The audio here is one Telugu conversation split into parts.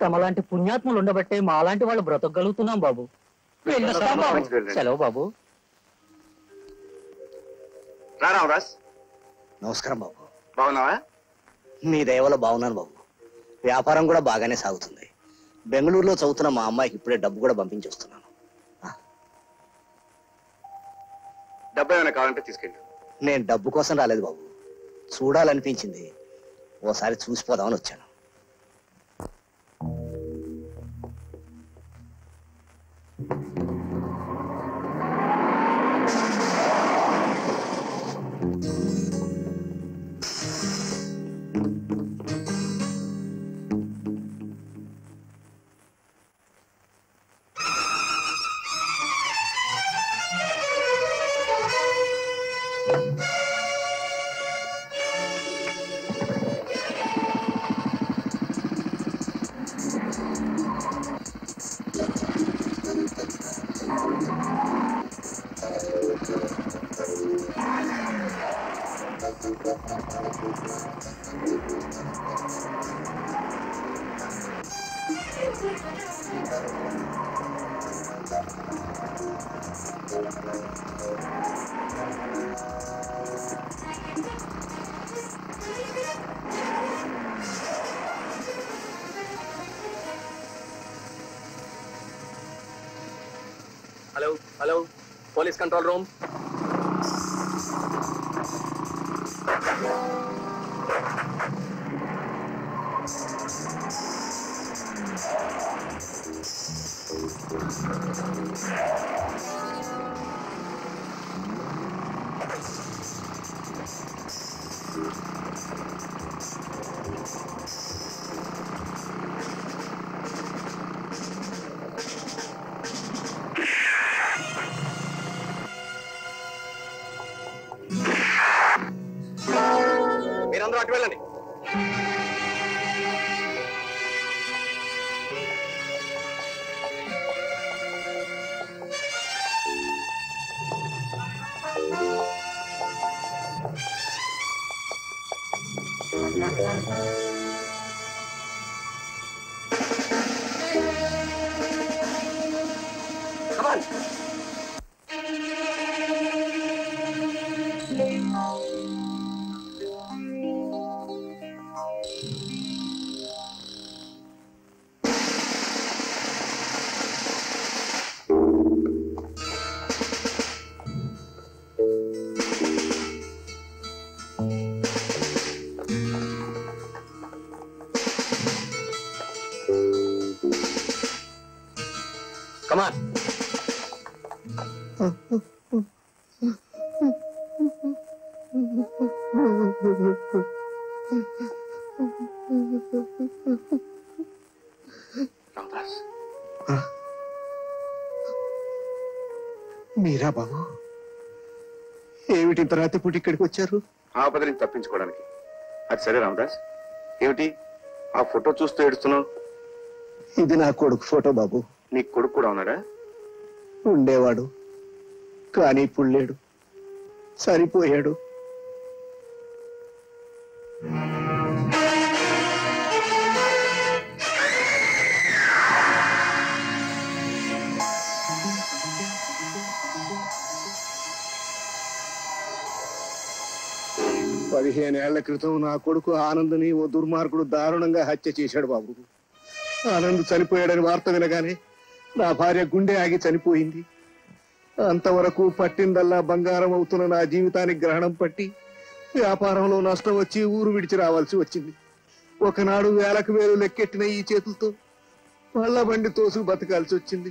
తమలాంటి పుణ్యాత్ములు ఉండబట్టే మాలాంటి వాళ్ళు బ్రతకగలుగుతున్నాం బాబు. వెళ్ళొస్తాం బాబు. సెలవు బాబు. నమస్కారం బాబు. బాగున్నావా? మీ దయవల్ల బాగున్నాను బాబు. వ్యాపారం కూడా బాగానే సాగుతుంది. బెంగళూరులో చదువుతున్న మా అమ్మాయికి ఇప్పుడే డబ్బు కూడా పంపించి వస్తున్నాను డబ్బు ఏమైనా కావాలంటే తీసుకెళ్ళు. నేను డబ్బు కోసం రాలేదు బాబు. చూడాలనిపించింది. ఓసారి చూసిపోదామని వచ్చాను. Hello, hello, police control room. Yeah. అటు వెళ్ళండి. రామదాస్ మీరా బాబు? ఏమిటి ఇంత రాత్రిపూట ఇక్కడికి వచ్చారు? ఆపద నుంచి తప్పించుకోవడానికి. అది సరే రామదాస్. ఏమిటి? ఆ ఫోటో చూస్తూ ఏడుస్తున్నావు? ఇది నా కొడుకు ఫోటో బాబు. నీ కొడుకు కూడా ఉన్నాడా? ఉండేవాడు కానీ ఇప్పుడు లేడు. సరిపోయాడు. పదిహేనేళ్ళ క్రితం నా కొడుకు ఆనంద్ని ఓ దుర్మార్గుడు దారుణంగా హత్య చేశాడు బాబు. ఆనంద్ చనిపోయాడని వార్త వినగానే నా భార్య గుండె ఆగి చనిపోయింది. అంతవరకు పట్టిందల్లా బంగారం అవుతున్న నా జీవితానికి గ్రహణం పట్టి వ్యాపారంలో నష్టం వచ్చి ఊరు విడిచి రావాల్సి వచ్చింది. ఒకనాడు వేలకు వేలు లెక్కెట్టిన ఈ చేతులతో మళ్ళా బండి తోసు బతకాల్సి వచ్చింది.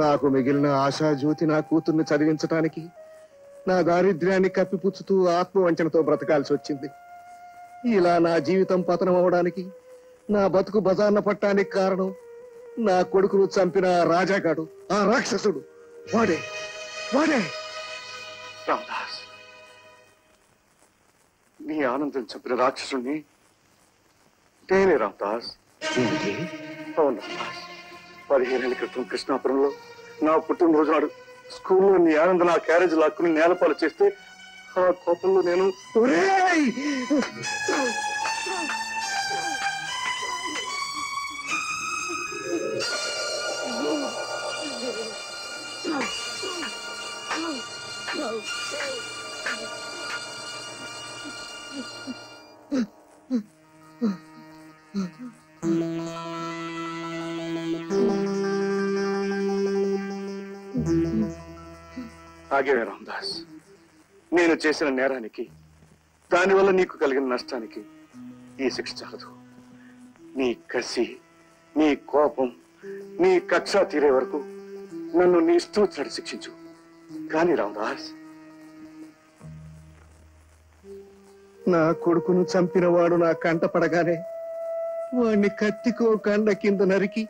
నాకు మిగిలిన ఆశా జ్యోతి నా కూతుర్ని చదివించటానికి నా దారిద్ర్యాన్ని కప్పిపుచ్చుతూ ఆత్మవంచనతో బ్రతకాల్సి వచ్చింది. ఇలా నా జీవితం పతనం అవడానికి నా బతుకు బజార్న పట్టానికి కారణం నా కొడుకును చంపిన రాజాగాడు ఆ రాక్షసుడు వాడే వాడే. రామదాస్ నీ ఆనందం చంపిన రాక్షసుణ్ణి నేనే రామదాస్. అవును రామదాస్. పదిహేనేళ్ళ క్రితం కృష్ణాపురంలో నా పుట్టినరోజు నాడు స్కూల్లో నీ ఆనంద నా క్యారేజ్ లాక్కుని నేలపాలు చేస్తే ఆ కోపంలో నేను అలాగే రామదాస్. నేను చేసిన నేరానికి దానివల్ల నీకు కలిగిన నష్టానికి ఈ శిక్ష చాలదు. నీ కసి నీ కోపం నీ కక్ష తీరే వరకు నన్ను నీ ఇష్టం శిక్షించు. కానీ రామదాస్ నా కొడుకును చంపినవాడు నా కంట పడగానే వాణ్ణి కత్తికో కండ కింద నరికి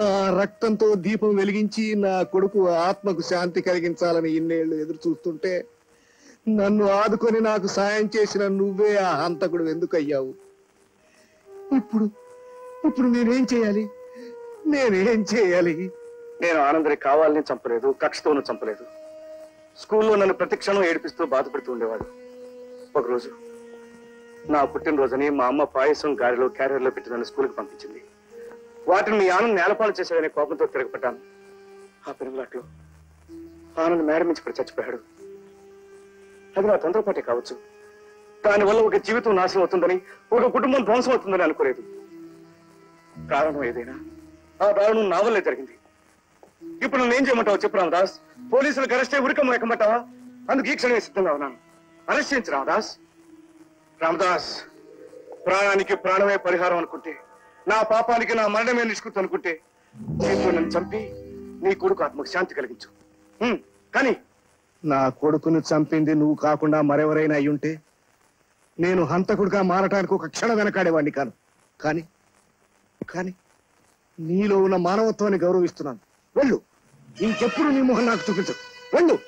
ఆ రక్తంతో దీపం వెలిగించి నా కొడుకు ఆత్మకు శాంతి కలిగించాలని ఇన్నేళ్ళు ఎదురు చూస్తుంటే నన్ను ఆదుకొని నాకు సాయం చేసిన నువ్వే ఆ హంతకుడు ఎందుకు అయ్యావు ఇప్పుడు ఇప్పుడు నేనేం చేయాలి? నేనేం చేయాలి? నేను ఆనందరి కావాలని చంపలేదు కక్షతోనూ చంపలేదు. స్కూల్లో నన్ను ప్రతిక్షణం ఏడిపిస్తూ బాధపడుతూ ఉండేవాడు. ఒకరోజు నా పుట్టినరోజుని మా అమ్మ పాయసం గారిలో క్యారియర్లో పెట్టి నన్ను స్కూల్కి పంపించింది. వాటిని మీ ఆనంద్ నేలపాలు చేశాడనే కోపంతో తిరగపడ్డాను ఆ పెనుగులాట్లో ఆనంద్ మేడం నుంచి పడి చచ్చిపోయాడు. అది నా తొందరపాటే కావచ్చు. దానివల్ల ఒక జీవితం నాశనం అవుతుందని ఒక కుటుంబం ధ్వంసం అవుతుందని అనుకోలేదు. కారణం ఏదైనా ఆ దారుణం నా వల్లే జరిగింది. ఇప్పుడు నువ్వు ఏం చేయమంటావు చెప్పు రామదాస్? పోలీసులకు అరెస్ట్ అయ్యి ఉరికమ్మ ఎక్కమంటావా? అందుకు ఈ క్షణమే సిద్ధంగా ఉన్నాను. అరెస్ట్ చేయించు రామదాస్. రామదాస్ ప్రాణానికి ప్రాణమే పరిహారం అనుకుంటే నా పాపానికి నా మరణమే నిష్కృతి అనుకుంటే దీంతో నన్ను చంపి నీ కొడుకు ఆత్మకు శాంతి కలిగించు. హ్మ్, కానీ నా కొడుకును చంపింది నువ్వు కాకుండా మరెవరైనా అయ్యుంటే నేను హంతకుడిగా మారటానికి ఒక క్షణం వెనకాడేవాడిని కాను. కానీ కానీ నీలో ఉన్న మానవత్వాన్ని గౌరవిస్తున్నాను. వెళ్ళు. ఇంకెప్పుడు నీ మొహం నాకు చూపించు. వెళ్ళు.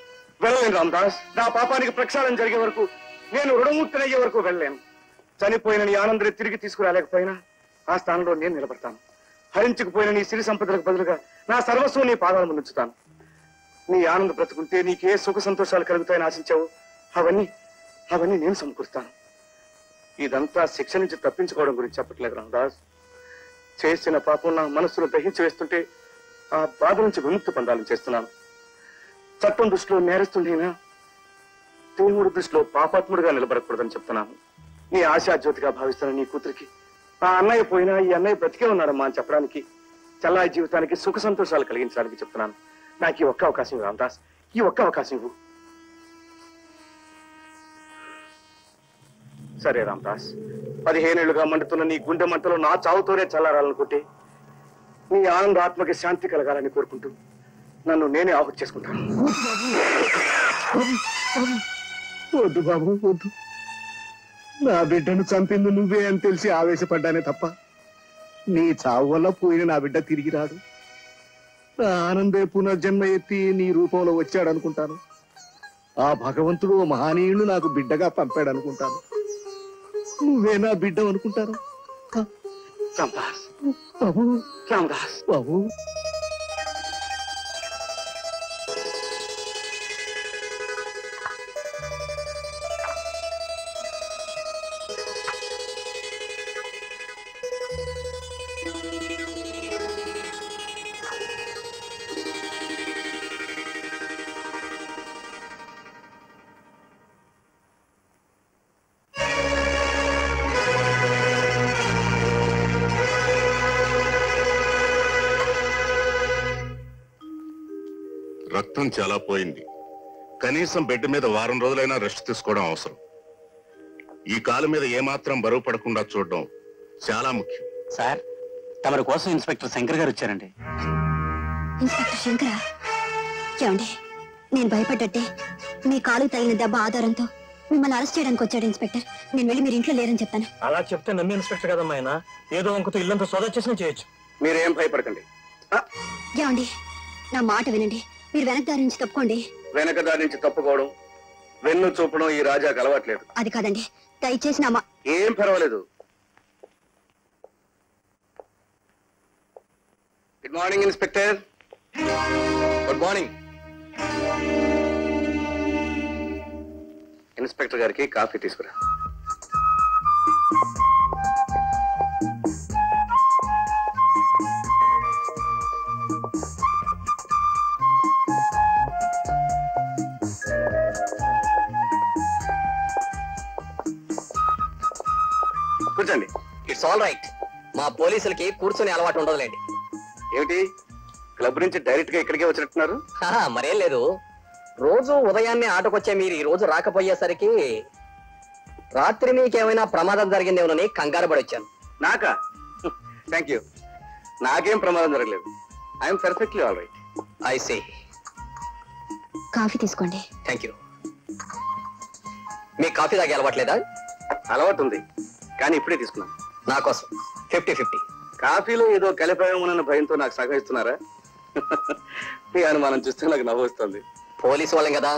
వెళ్ళలేను రామదాస్. నా పాపానికి ప్రక్షాళన జరిగే వరకు నేను రుణముక్తులయ్యే వరకు వెళ్ళలేను. చనిపోయిన నీ ఆనందరే తిరిగి తీసుకురాలేకపోయినా ఆ స్థానంలో నేను నిలబడతాను. హరించుకుపోయిన నీ సిరి సంపదలకు బదులుగా నా సర్వస్వం నీ పాదాలను ముందు ఉంచుతాను. నీ ఆనంద బ్రతుకుంటే నీకే సుఖ సంతోషాలు కలుగుతాయని ఆశించావు. అవన్నీ అవన్నీ నేను సమకూరుస్తాను ఇదంతా శిక్ష నుంచి తప్పించుకోవడం గురించి చెప్పట్లేదు రామదాస్. చేసిన పాపం నా మనస్సును దహించి వేస్తుంటే ఆ బాధ నుంచి విముక్తి పొందాలని చేస్తున్నాను. చట్టం దృష్టిలో నేరస్తుండేనా దేవుడి దృష్టిలో పాపాత్ముడిగా నిలబడకూడదని చెప్తున్నాను. నీ ఆశా జ్యోతిగా భావిస్తున్న నీ కూతురికి ఆ అన్నయ్య పోయినా ఈ అన్నయ్య బ్రతికే ఉన్నాడమ్మా అని చెప్పడానికి చల్లాయి జీవితానికి సుఖ సంతోషాలు కలిగించడానికి చెప్తున్నాను. నాకు ఈ ఒక్క అవకాశం ఇవ్వు, రామదాస్. ఈ ఒక్క అవకాశం ఇవ్వు. సరే రామదాస్. పదిహేనేళ్ళుగా మండుతున్న నీ గుండె మంటలో నా చావుతోనే చల్లారాలనుకుంటే నీ ఆనంద ఆత్మకి శాంతి కలగాలని కోరుకుంటూ నన్ను నేనే ఆహుతి చేసుకుంటాను. వద్దు బాబు వద్దు. నా బిడ్డను చంపింది నువ్వే అని తెలిసి ఆవేశపడ్డానే తప్ప నీ చావు వల్ల పోయిన నా బిడ్డ తిరిగి రాడు. నా ఆనందే పునర్జన్మ ఎత్తి నీ రూపంలో వచ్చాడు అనుకుంటాను ఆ భగవంతుడు ఓ మహనీయుడు నాకు బిడ్డగా పంపాడు అనుకుంటాను నువ్వే నా బిడ్డ అనుకుంటాను బాబు. బాబు. రక్తం చాలా పోయింది. కనీసం బెడ్ మీద వారం రోజులైనా రెస్ట్ తీసుకోవడం అవసరం. ఈ కాలు మీద ఏమాత్రం బరువు పడకుండా చూడడం చాలా ముఖ్యం. సార్ తమరి కోసం ఇన్స్పెక్టర్ శంకర్ గారు వచ్చారండి. ఇన్స్పెక్టర్ శంకర? ఏమండి? నేను భయపడ్డట్టే మీ కాలు తగిలిన దెబ్బ ఆధారంతో మిమ్మల్ని అరెస్ట్ చేయడానికి వచ్చాడు ఇన్స్పెక్టర్. నేను వెళ్ళి మీరు ఇంట్లో లేరని చెప్తాను. అలా చెప్తే నమ్మి ఇన్స్పెక్టర్ కదమ్మా ఆయన. ఏదో అంకుతో ఇల్లంతా సోదా చేసినా చేయొచ్చు. మీరేం భయపడకండి. ఏమండి? నా మాట వినండి. మీరు వెనక దారి నుంచి తప్పుకోండి. వెనక దారి నుంచి తప్పుకోవడం వెన్ను చూపడం ఈ రాజాకు అలవాట్లేదు. అది కాదండి. దయచేసి నా మా ఏం పర్వాలేదు. Good morning inspector good morning inspector గారికి కాఫీ తీసుకురా. All right. మా పోలీసులకి కూర్చునే అలవాటు ఉండదులేండి. ఏమిటి? క్లబ్ నుంచి డైరెక్ట్గా ఇక్కడికే వచ్చినట్టున్నారు? మరేం లేదు. రోజు ఉదయాన్నే ఆటకొచ్చే మీరు ఈ రోజు రాకపోయేసరికి రాత్రి మీకేమైనా ప్రమాదం జరిగిందేమోనని కంగారు పడి వచ్చాను నాకా? థ్యాంక్ యూ నాకేం ప్రమాదం జరగలేదు. I'm perfectly all right I see coffee తీసుకోండి. థ్యాంక్ యూ మీ కాఫీ తాగే అలవాట్లేదా అలవాటు ఉంది. కానీ ఇప్పుడే తీసుకున్నాను. నా కోసం. ఫిఫ్టీ ఫిఫ్టీ కాఫీలో ఏదో కలిపామన్న భయంతో నాకు సహకరిస్తున్నారా? ఈ అనుమానం చూస్తే నాకు నవ్వు వస్తుంది. పోలీసు వాళ్ళం కదా.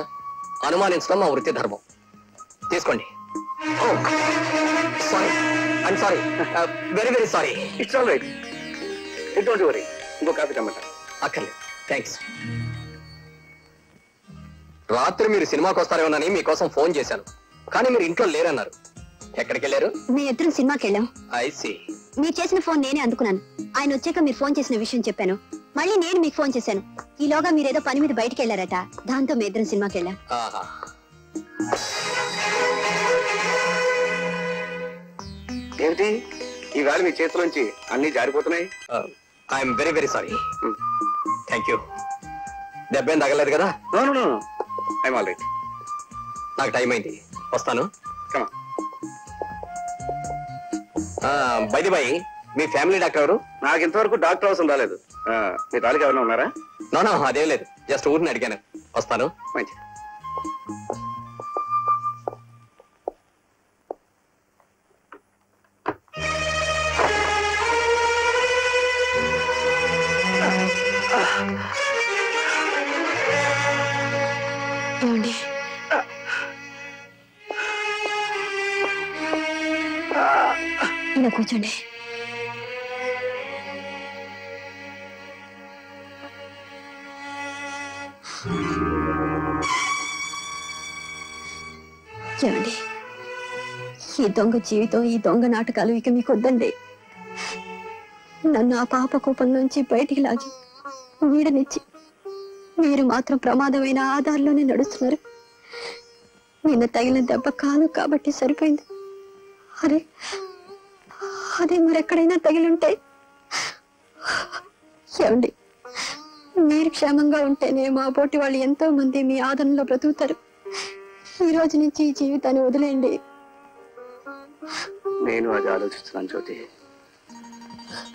అనుమానించడం మా వృత్తి ధర్మం. తీసుకోండి. Sorry I'm sorry very very sorry it's all right it don't worry ఇంకో కాఫీ కమ్మంటా అక్కర్లేదు. థ్యాంక్స్ రాత్రి మీరు సినిమాకి వస్తారేమోనని మీకోసం ఫోన్ చేశాను. కానీ మీరు ఇంట్లో లేరన్నారు. ఎక్కడికి వెళ్ళారు మీ ఇద్దరం సినిమాకి వెళ్ళాం ఐ సి. మీరు చేసిన ఫోన్ నేనే అందుకున్నాను. ఆయన వచ్చాక మీరు ఫోన్ చేసిన విషయం చెప్పాను. మళ్ళీ నేను మీకు ఫోన్ చేశాను. ఈలోగా మీరేదో పని మీద బయటికి వెళ్ళారట దాంతో మీ ఇద్దరం సినిమాకి వెళ్ళాం ఆహా. ఏమిటి? ఈవేళ మీ చేతిలోంచి అన్ని జారిపోతున్నాయి? I'm very very sorry. Thank you దెబ్బేం తగలేదు కదా? No no no I'm all right. నాకు టైం అయింది. వస్తాను. కమా బైది బై మీ ఫ్యామిలీ డాక్టర్ ఎవరు? నాకు ఇంతవరకు డాక్టర్ అవసరం రాలేదు. ఆ, మీ తాలికి ఎవరైనా ఉన్నారా? నో నో అదేం లేదు. జస్ట్ ఊరిని అడిగాను. వస్తాను. మంచి ఇలా కూర్చోండి. ఏమండి? ఈ దొంగ జీవితం ఈ దొంగ నాటకాలు ఇక మీకు వద్దండి. నన్ను ఆ పాప కోపం నుంచి బయటికి లాగి వీడనిచ్చి మీరు మాత్రం ప్రమాదమైన ఆధార్లోనే నడుస్తున్నారు. నిన్న తగిలిన దెబ్బ కాదు కాబట్టి సరిపోయింది. అరే అదే మరెక్కడైనా తగిలుంటే? ఏమండి? మీరు క్షేమంగా ఉంటేనే మా పోటీ వాళ్ళు ఎంతో మంది మీ ఆదరణలో బ్రతుకుతారు. ఈ రోజు నుంచి ఈ జీవితాన్ని వదిలేయండి. నేను అది ఆలోచిస్తున్నాను జ్యోతి.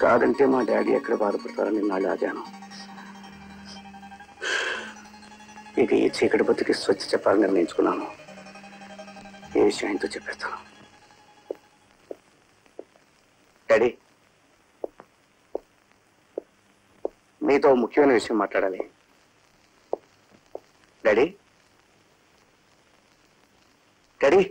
కాదంటే మా డాడీ ఎక్కడ బాధపడతారని నాడు ఆగాను. ఇక ఈ చీకటి బతికి స్వచ్ఛ చెప్పాలని నిర్ణయించుకున్నాను. ఏ విషయం ఆయనతో చెప్పేస్తాను. డాడీ మీతో ముఖ్యమైన విషయం మాట్లాడాలి. Daddy daddy